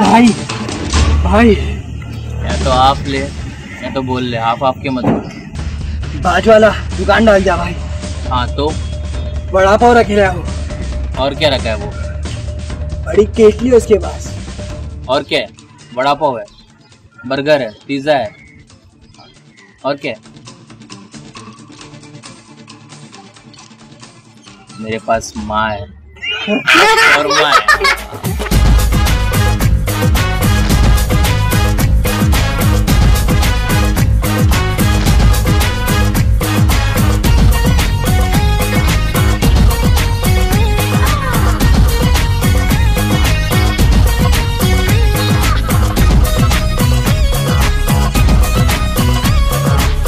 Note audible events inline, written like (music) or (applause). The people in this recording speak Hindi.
भाई भाई। या तो आप ले या तो बोल ले आप आपके मत बाज वाला दुकान डाल दिया भाई। हाँ तो? बड़ा पाव रखे रहा हो। और क्या रखा है वो? बड़ी केटली उसके पास। और क्या है? बड़ा पाव है। बर्गर है पिज़्ज़ा है। और क्या है? मेरे पास माँ है। और माँ है। (laughs)